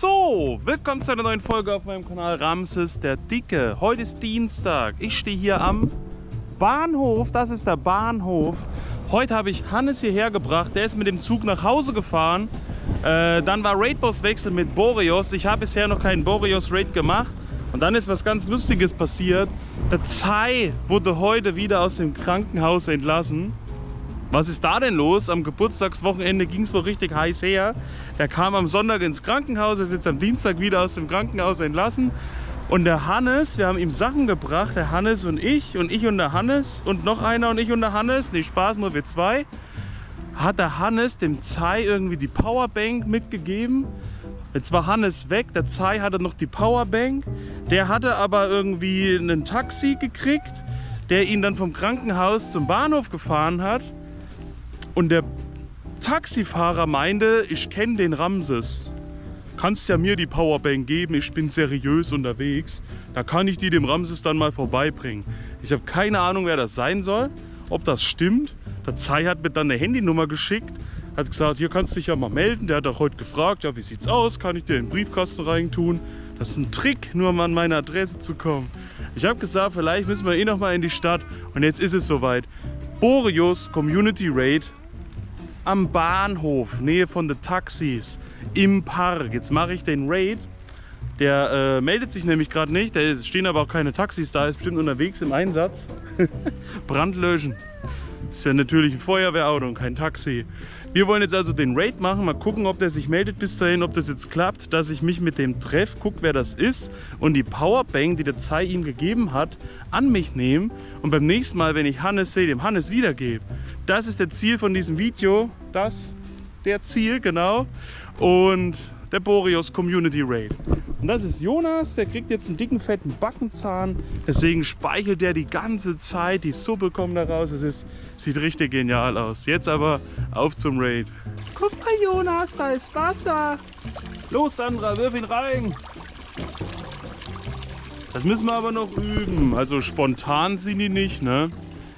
So, willkommen zu einer neuen Folge auf meinem Kanal Ramses der Dicke. Heute ist Dienstag. Ich stehe hier am Bahnhof. Das ist der Bahnhof. Heute habe ich Hannes hierher gebracht. Der ist mit dem Zug nach Hause gefahren. Äh, dann war Raidboss-Wechsel mit Boreos. Ich habe bisher noch keinen Boreos-Raid gemacht. Und dann ist was ganz Lustiges passiert. Der Zai wurde heute wieder aus dem Krankenhaus entlassen. Was ist da denn los? Am Geburtstagswochenende ging es wohl richtig heiß her. Der kam am Sonntag ins Krankenhaus, er ist jetzt am Dienstag wieder aus dem Krankenhaus entlassen. Und der Hannes, wir haben ihm Sachen gebracht, der Hannes und ich und ich und der Hannes und noch einer und ich und der Hannes, nee Spaß, nur wir zwei, hat der Hannes dem Zai irgendwie die Powerbank mitgegeben. Jetzt war Hannes weg, der Zai hatte noch die Powerbank, der hatte aber irgendwie ein Taxi gekriegt, der ihn dann vom Krankenhaus zum Bahnhof gefahren hat. Und der Taxifahrer meinte, ich kenne den Ramses. Kannst ja mir die Powerbank geben, ich bin seriös unterwegs. Da kann ich die dem Ramses dann mal vorbeibringen. Ich habe keine Ahnung, wer das sein soll, ob das stimmt. Der Zai hat mir dann eine Handynummer geschickt, hat gesagt, hier kannst du dich ja mal melden. Der hat auch heute gefragt, ja wie sieht's aus, kann ich dir in den Briefkasten rein tun? Das ist ein Trick, nur um an meine Adresse zu kommen. Ich habe gesagt, vielleicht müssen wir eh noch mal in die Stadt. Und jetzt ist es soweit. Boreus Community Raid am Bahnhof, Nähe von den Taxis, im Park. Jetzt mache ich den Raid. Der äh, meldet sich nämlich gerade nicht, da stehen aber auch keine Taxis da, ist bestimmt unterwegs im Einsatz. Brand löschen. Ist ja natürlich ein Feuerwehrauto und kein Taxi. Wir wollen jetzt also den Raid machen, mal gucken, ob der sich meldet bis dahin, ob das jetzt klappt, dass ich mich mit dem treffe, guck, wer das ist und die Powerbank, die der Zai ihm gegeben hat, an mich nehme und beim nächsten Mal, wenn ich Hannes sehe, dem Hannes wiedergebe. Das ist der Ziel von diesem Video, das, der Ziel, genau. Und der Boreos Community Raid. Und das ist Jonas, der kriegt jetzt einen dicken, fetten Backenzahn. Deswegen speichelt er die ganze Zeit. Die Suppe kommt da raus. Es ist, sieht richtig genial aus. Jetzt aber auf zum Raid. Guck mal, Jonas, da ist Wasser. Los, Sandra, wirf ihn rein. Das müssen wir aber noch üben. Also spontan sind die nicht, ne?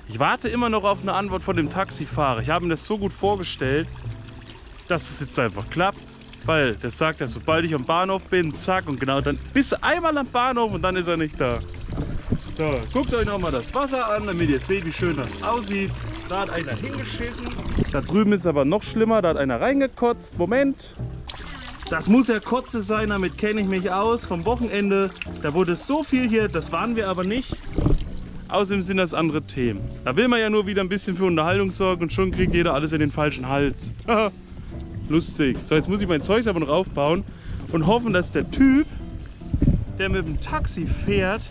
Ich warte immer noch auf eine Antwort von dem Taxifahrer. Ich habe mir das so gut vorgestellt, dass es jetzt einfach klappt. Weil der sagt, dass sobald ich am Bahnhof bin, zack und genau dann bist du einmal am Bahnhof und dann ist er nicht da. So, guckt euch nochmal das Wasser an, damit ihr seht, wie schön das aussieht. Da hat einer hingeschissen. Da drüben ist aber noch schlimmer, da hat einer reingekotzt. Moment. Das muss ja Kotze sein, damit kenne ich mich aus. Vom Wochenende, da wurde so viel hier, das waren wir aber nicht. Außerdem sind das andere Themen. Da will man ja nur wieder ein bisschen für Unterhaltung sorgen und schon kriegt jeder alles in den falschen Hals. Lustig. So, jetzt muss ich mein Zeug aber noch aufbauen und hoffen, dass der Typ, der mit dem Taxi fährt,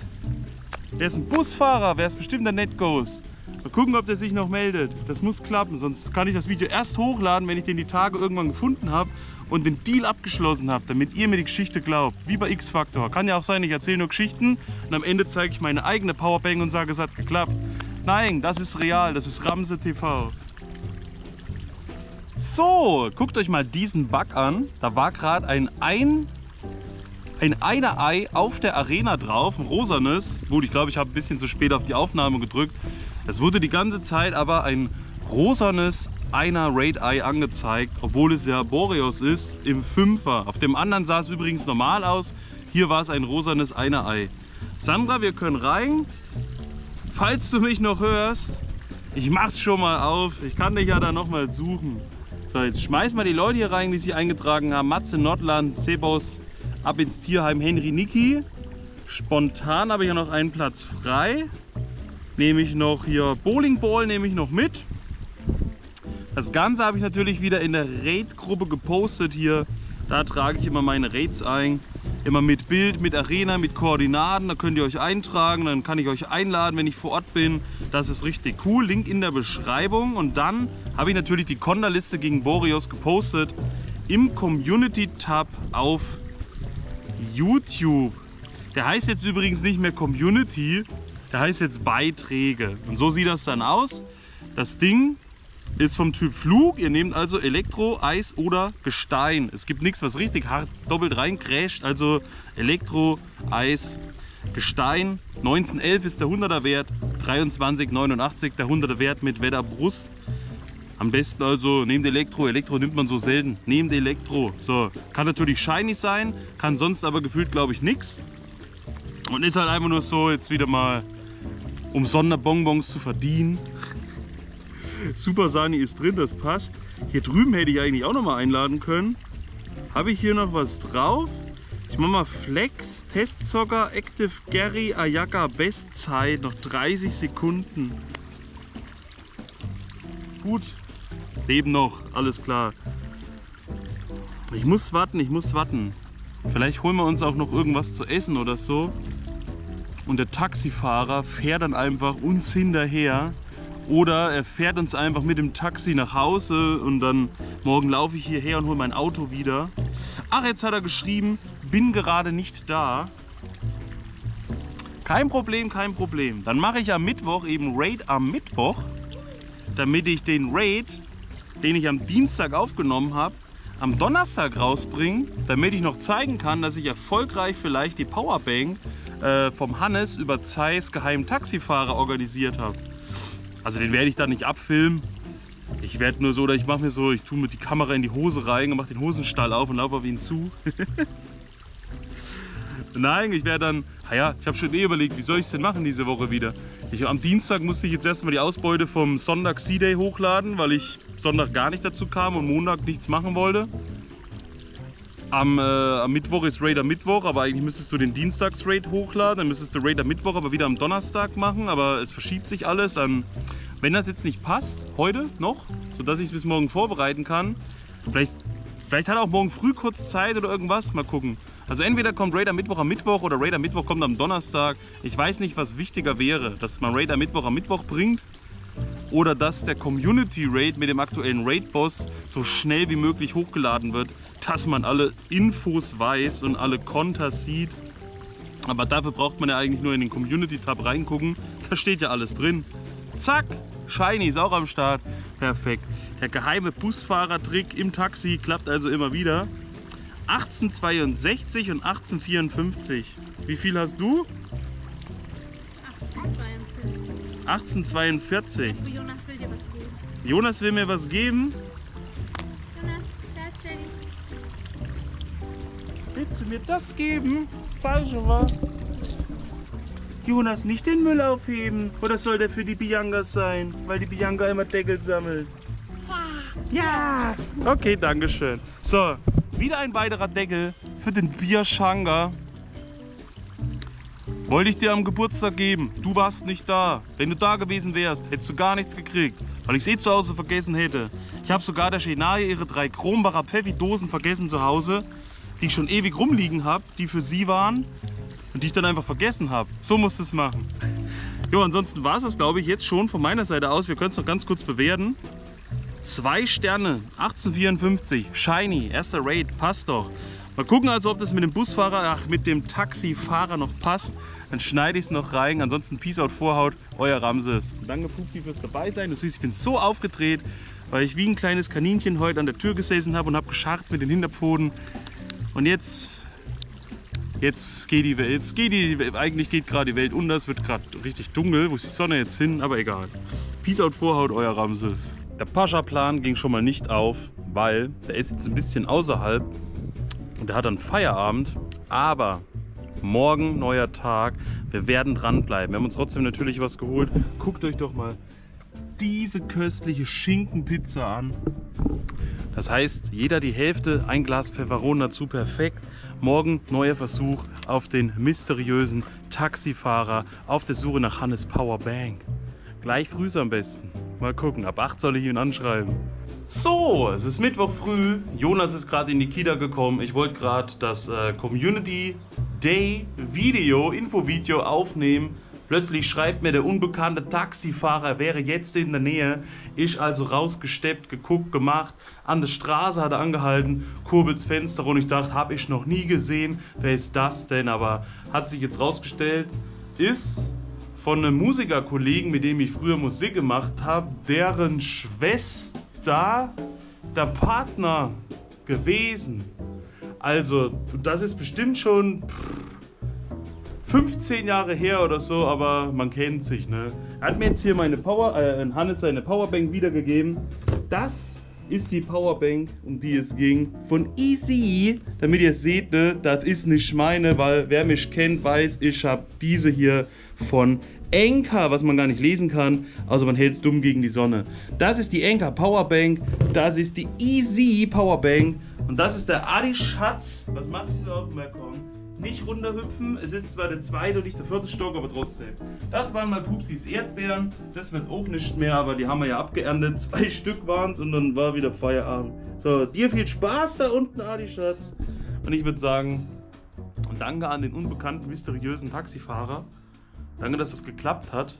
der ist ein Busfahrer, wer es bestimmt der Net Ghost. Mal gucken, ob der sich noch meldet. Das muss klappen, sonst kann ich das Video erst hochladen, wenn ich den die Tage irgendwann gefunden habe und den Deal abgeschlossen habe, damit ihr mir die Geschichte glaubt. Wie bei X-Factor. Kann ja auch sein, ich erzähle nur Geschichten und am Ende zeige ich meine eigene Powerbank und sage, es hat geklappt. Nein, das ist real, das ist Ramse TV. So, guckt euch mal diesen Bug an. Da war gerade ein ein ein Einer-Ei auf der Arena drauf, ein rosanes. Gut, ich glaube, ich habe ein bisschen zu spät auf die Aufnahme gedrückt. Es wurde die ganze Zeit aber ein rosanes einer Raid-Ei angezeigt, obwohl es ja Boreos ist, im Fünfer. Auf dem anderen sah es übrigens normal aus. Hier war es ein rosanes Einer-Ei. Sandra, wir können rein. Falls du mich noch hörst, ich mach's schon mal auf. Ich kann dich ja dann noch mal suchen. So, jetzt schmeißen wir die Leute hier rein, die sich eingetragen haben. Matze Nordland, Sebos, ab ins Tierheim Henry Niki. Spontan habe ich ja noch einen Platz frei. Nehme ich noch hier Bowling Ball nehme ich noch mit. Das Ganze habe ich natürlich wieder in der Raid-Gruppe gepostet hier. Da trage ich immer meine Raids ein. Immer mit Bild, mit Arena, mit Koordinaten. Da könnt ihr euch eintragen. Dann kann ich euch einladen, wenn ich vor Ort bin. Das ist richtig cool. Link in der Beschreibung. Und dann habe ich natürlich die Konterliste gegen Boreos gepostet im Community-Tab auf YouTube. Der heißt jetzt übrigens nicht mehr Community, der heißt jetzt Beiträge. Und so sieht das dann aus. Das Ding ist vom Typ Flug. Ihr nehmt also Elektro, Eis oder Gestein. Es gibt nichts, was richtig hart doppelt reincrasht. Also Elektro, Eis, Gestein. 1911 ist der 100er Wert, 23,89 der 100er Wert mit Wetterbrust. Am besten also nehmt Elektro. Elektro nimmt man so selten. Nehmt Elektro. So, kann natürlich shiny sein, kann sonst aber gefühlt, glaube ich, nichts. Und ist halt einfach nur so, jetzt wieder mal, um Sonderbonbons zu verdienen. Super Sani ist drin, das passt. Hier drüben hätte ich eigentlich auch noch mal einladen können. Habe ich hier noch was drauf? Ich mache mal Flex, Testzocker, Active Gary, Ayaka, Bestzeit, noch 30 Sekunden. Gut, leben noch, alles klar. Ich muss warten, ich muss warten. Vielleicht holen wir uns auch noch irgendwas zu essen oder so. Und der Taxifahrer fährt dann einfach uns hinterher. Oder er fährt uns einfach mit dem Taxi nach Hause und dann morgen laufe ich hierher und hole mein Auto wieder. Ach, jetzt hat er geschrieben, bin gerade nicht da. Kein Problem, kein Problem. Dann mache ich am Mittwoch eben Raid am Mittwoch, damit ich den Raid, den ich am Dienstag aufgenommen habe, am Donnerstag rausbringe, damit ich noch zeigen kann, dass ich erfolgreich vielleicht die Powerbank äh, vom Hannes über Zeiss geheimen Taxifahrer organisiert habe. Also den werde ich dann nicht abfilmen. Ich werde nur so, oder ich mache mir so, ich tue mir die Kamera in die Hose rein und mache den Hosenstall auf und laufe auf ihn zu. Nein, ich werde dann, naja, ich habe schon eh überlegt, wie soll ich es denn machen diese Woche wieder. Ich, am Dienstag musste ich jetzt erstmal die Ausbeute vom Sonntag C-Day hochladen, weil ich Sonntag gar nicht dazu kam und Montag nichts machen wollte. Am, äh, am Mittwoch ist Raider Mittwoch, aber eigentlich müsstest du den Dienstags-Raid hochladen. Dann müsstest du Raider Mittwoch aber wieder am Donnerstag machen, aber es verschiebt sich alles. Dann, wenn das jetzt nicht passt, heute noch, sodass ich es bis morgen vorbereiten kann, vielleicht, vielleicht hat er auch morgen früh kurz Zeit oder irgendwas, mal gucken. Also entweder kommt Raider Mittwoch am Mittwoch oder Raider Mittwoch kommt am Donnerstag. Ich weiß nicht, was wichtiger wäre, dass man Raider Mittwoch am Mittwoch bringt oder dass der Community Raid mit dem aktuellen Raid Boss so schnell wie möglich hochgeladen wird, dass man alle Infos weiß und alle Konter sieht. Aber dafür braucht man ja eigentlich nur in den Community Tab reingucken. Da steht ja alles drin. Zack, Shiny ist auch am Start. Perfekt. Der geheime Busfahrertrick im Taxi klappt also immer wieder. 1862 und 1854. Wie viel hast du? 1842. Jonas will dir was geben. Jonas will mir was geben? Mir das geben? Schon mal. Jonas, nicht den Müll aufheben. Oder soll der für die Biangas sein? Weil die Bianca immer Deckel sammelt. Ja. Ja. Okay, danke schön. So, wieder ein weiterer Deckel für den Bierschanga. Wollte ich dir am Geburtstag geben. Du warst nicht da. Wenn du da gewesen wärst, hättest du gar nichts gekriegt, weil ich es eh zu Hause vergessen hätte. Ich habe sogar der Schenaje ihre drei Kronbacher Pfeffi-Dosen vergessen zu Hause, die ich schon ewig rumliegen habe, die für sie waren und die ich dann einfach vergessen habe. So musst du es machen. Jo, ansonsten war es das, glaube ich, jetzt schon von meiner Seite aus. Wir können es noch ganz kurz bewerten. Zwei Sterne, 1854, Shiny, erster Raid, passt doch. Mal gucken also, ob das mit dem Busfahrer, ach, mit dem Taxifahrer noch passt. Dann schneide ich es noch rein. Ansonsten Peace out Vorhaut, euer Ramses. Und danke Pupsi fürs dabei sein. Du siehst, ich bin so aufgedreht, weil ich wie ein kleines Kaninchen heute an der Tür gesessen habe und habe gescharrt mit den Hinterpfoten. Und jetzt, jetzt geht die Welt, jetzt geht die, eigentlich geht gerade die Welt unter. Es wird gerade richtig dunkel. Wo ist die Sonne jetzt hin? Aber egal. Peace out Vorhaut, euer Ramses. Der Pascha-Plan ging schon mal nicht auf, weil der ist jetzt ein bisschen außerhalb und der hat dann Feierabend. Aber morgen neuer Tag. Wir werden dranbleiben. Wir haben uns trotzdem natürlich was geholt. Guckt euch doch mal diese köstliche Schinkenpizza an. Das heißt, jeder die Hälfte, ein Glas Pfefferon dazu, perfekt. Morgen neuer Versuch auf den mysteriösen Taxifahrer auf der Suche nach Hannes Powerbank. Gleich früh am besten. Mal gucken, ab 8 soll ich ihn anschreiben. So, es ist Mittwoch früh. Jonas ist gerade in die Kita gekommen. Ich wollte gerade das äh, Community Day Video, Infovideo aufnehmen. Plötzlich schreibt mir der unbekannte Taxifahrer, er wäre jetzt in der Nähe. Ich also rausgesteppt, geguckt, gemacht. An der Straße hat er angehalten, kurbelt's Fenster und ich dachte, habe ich noch nie gesehen. Wer ist das denn? Aber hat sich jetzt rausgestellt, ist von einem Musikerkollegen, mit dem ich früher Musik gemacht habe, deren Schwester der Partner gewesen. Also, das ist bestimmt schon 15 Jahre her oder so, aber man kennt sich, ne? Er hat mir jetzt hier meine Power, äh, Hannes seine Powerbank wiedergegeben. das ist die Powerbank, um die es ging, von Easy. Damit ihr seht, ne, das ist nicht meine, weil wer mich kennt, weiß, ich habe diese hier von Anker, was man gar nicht lesen kann, also man hält es dumm gegen die Sonne. Das ist die Anker Powerbank, das ist die Easy Powerbank und das ist der Adi Schatz. Was machst du auf dem Balkon? Nicht runterhüpfen, es ist zwar der zweite und nicht der vierte Stock, aber trotzdem. Das waren mal Pupsis Erdbeeren, das wird auch nicht mehr, aber die haben wir ja abgeerntet. Zwei Stück waren es und dann war wieder Feierabend. So, dir viel Spaß da unten, Adi Schatz. Und ich würde sagen, danke an den unbekannten, mysteriösen Taxifahrer. Danke, dass das geklappt hat.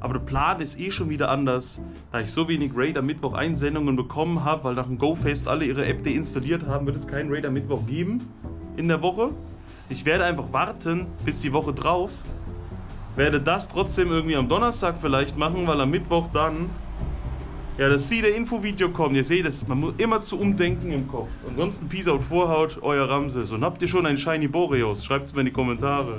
Aber der Plan ist eh schon wieder anders, da ich so wenig Raider Mittwoch Einsendungen bekommen habe, weil nach dem GoFest alle ihre App deinstalliert haben, wird es keinen Raider Mittwoch geben in der Woche. Ich werde einfach warten bis die Woche drauf. Werde das trotzdem irgendwie am Donnerstag vielleicht machen, weil am Mittwoch dann ja das Sie der Infovideo kommt. Ihr seht es, man muss immer zu umdenken im Kopf. Ansonsten Peace out Vorhaut, euer Ramses. Und habt ihr schon ein Shiny Boreos? Schreibt es mir in die Kommentare.